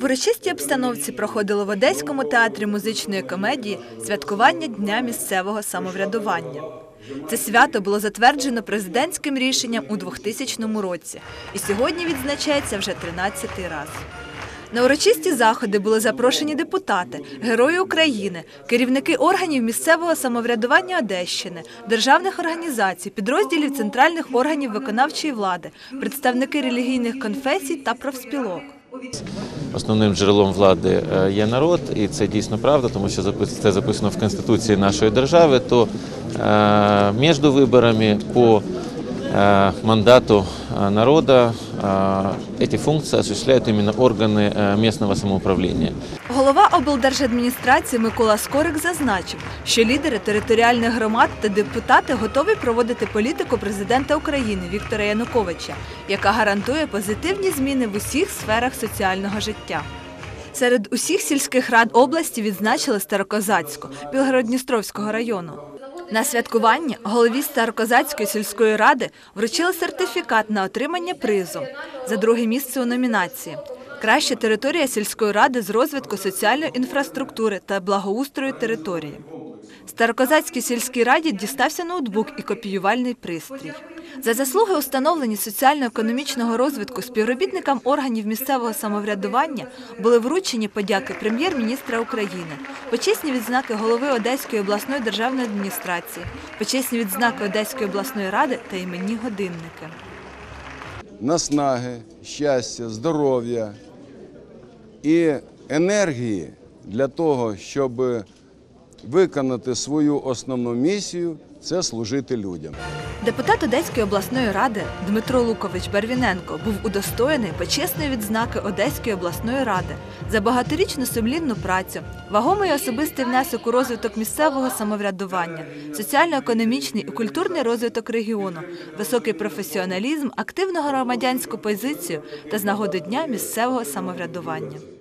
В урочистій обстановці проходило в Одеському театрі музичної комедії святкування Дня місцевого самоврядування. Це свято було затверджено президентським рішенням у 2000 році і сьогодні відзначається вже 13-й раз. На урочисті заходи були запрошені депутати, герої України, керівники органів місцевого самоврядування Одещини, державних організацій, підрозділів центральних органів виконавчої влади, представники релігійних конфесій та профспілок. Основним джерелом влади е, є народ, і це дійсно правда, тому що це записано в Конституції нашої держави. То е, між виборами по е, мандату народа е, эти функции осуществляют именно органы э, местного самоуправления. Голова облдержадміністрації Микола Скорик зазначив, що лідери територіальних громад та депутати готові проводити політику президента України Віктора Януковича, яка гарантує позитивні зміни в усіх сферах соціального життя. Серед усіх сільських рад області відзначили Старокозацьку Білгород-Дністровського району. На святкуванні голові Старокозацької сільської ради вручили сертифікат на отримання призу за друге місце у номінації Краща територія сільської ради з розвитку соціальної інфраструктури та благоустрою території. Старокозацькій сільській раді дістався ноутбук і копіювальний пристрій. За заслуги у соціально-економічного розвитку співробітникам органів місцевого самоврядування були вручені подяки прем'єр-міністра України, почесні відзнаки голови Одеської обласної державної адміністрації, почесні відзнаки Одеської обласної ради та іменні годинники. наснаги, щастя, здоров'я і енергії для того, щоб виконати свою основну місію це служити людям. Депутат Одеської обласної ради Дмитро Лукович Барвіненко був удостоєний почесної відзнаки Одеської обласної ради за багаторічну сумлінну працю, вагомий особистий внесок у розвиток місцевого самоврядування, соціально-економічний і культурний розвиток регіону, високий професіоналізм, активну громадянську позицію та з нагоди дня місцевого самоврядування.